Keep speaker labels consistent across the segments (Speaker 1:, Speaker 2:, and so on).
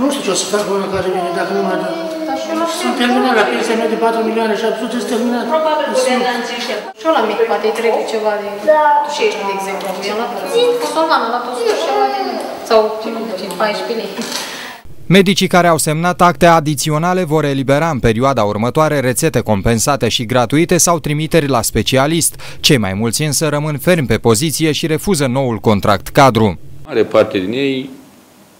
Speaker 1: Nu știu ce o să fac până care vine, dacă nu mă dă. Sunt terminat la pensia mea de 4 milioane și 800, sunt terminat.
Speaker 2: Probabil putem la înțelegere. Și la mic poate îi trebuie ceva de dușești, de exemplu. El a Kosovan, a dat 100 și ăla de sau 14 lei.
Speaker 3: Medicii care au semnat acte adiționale vor elibera în perioada următoare rețete compensate și gratuite sau trimiteri la specialist. Cei mai mulți însă rămân fermi pe poziție și refuză noul contract cadru.
Speaker 4: Mare parte din ei,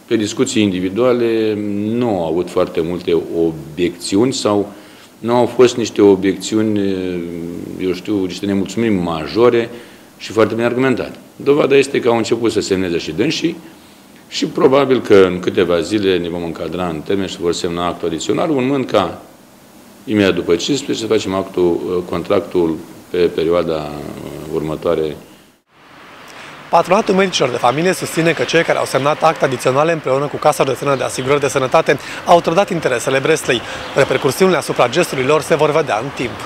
Speaker 4: pe discuții individuale, nu au avut foarte multe obiecțiuni sau nu au fost niște obiecțiuni, eu știu, niște nemulțumiri majore și foarte bine argumentate. Dovada este că au început să semneze și dânsii, și probabil că în câteva zile ne vom încadra în termen și vor semna actul adițional, urmând ca imediat după 15 să facem actul, contractul pe perioada următoare.
Speaker 5: Patronatul medicilor de familie susține că cei care au semnat acte adiționale împreună cu Casa Județeană de Asigurări de Sănătate au trădat interesele Breslei. Repercursiunile asupra gestului lor se vor vedea în timp.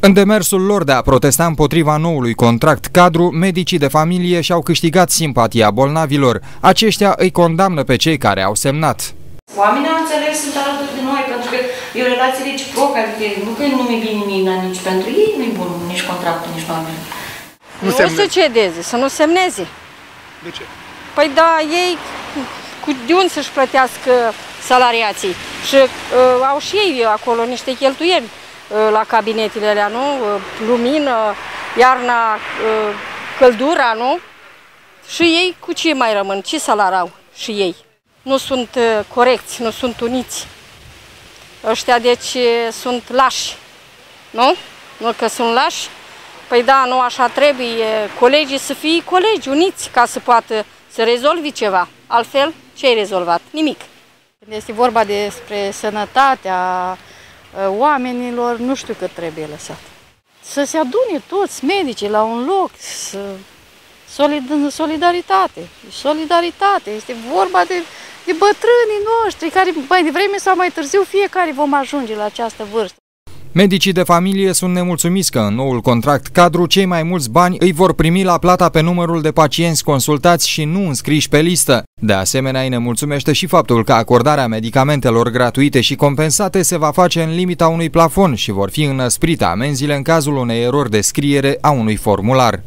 Speaker 3: În demersul lor de a protesta împotriva noului contract cadru, medicii de familie și-au câștigat simpatia bolnavilor. Aceștia îi condamnă pe cei care au semnat.
Speaker 2: Oamenii au înțeles, sunt alături de noi, pentru că e o relație reciprocă, adică nu că nu e bine nimic, dar nici pentru ei nu e bun, nici contractul, nici oameni.
Speaker 6: Nu, nu să cedeze, să nu semneze.
Speaker 5: De ce?
Speaker 6: Păi da, ei cu, de unde să-și plătească salariații? Și uh, au și ei acolo niște cheltuieli. Uh, la cabinetele alea, nu? Uh, lumină, iarna, uh, căldura, nu? Și ei cu ce mai rămân? Ce salarau și ei? Nu sunt corecți, nu sunt uniți. Ăștia deci sunt lași, nu? Nu că sunt lași? Păi da, nu așa trebuie colegii să fie colegi uniți ca să poată să rezolvi ceva. Altfel, ce ai rezolvat? Nimic.
Speaker 7: Când este vorba despre sănătatea Uh, oamenilor, nu știu cât trebuie lăsat. Să se adune toți medicii la un loc, să solidaritate. Solidaritate. Este vorba de, de bătrânii noștri, care mai devreme sau mai târziu fiecare vom ajunge la această vârstă.
Speaker 3: Medicii de familie sunt nemulțumiți că în noul contract cadru cei mai mulți bani îi vor primi la plata pe numărul de pacienți consultați și nu înscriși pe listă. De asemenea, îi nemulțumește și faptul că acordarea medicamentelor gratuite și compensate se va face în limita unui plafon și vor fi înăsprite amenziile în cazul unei erori de scriere a unui formular.